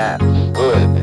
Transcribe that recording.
That's good.